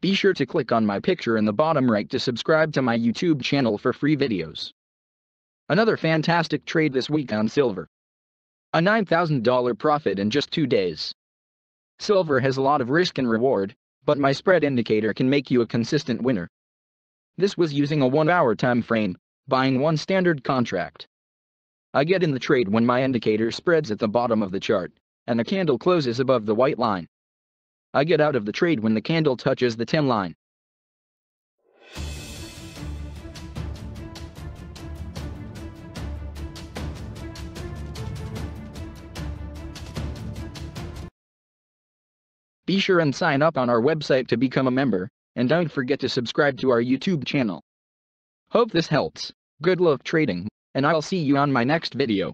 Be sure to click on my picture in the bottom right to subscribe to my YouTube channel for free videos. Another fantastic trade this week on silver. A $9,000 profit in just two days. Silver has a lot of risk and reward, but my spread indicator can make you a consistent winner. This was using a 1 hour time frame, buying one standard contract. I get in the trade when my indicator spreads at the bottom of the chart, and the candle closes above the white line. I get out of the trade when the candle touches the 10 line. Be sure and sign up on our website to become a member, and don't forget to subscribe to our YouTube channel. Hope this helps. Good luck trading, and I'll see you on my next video.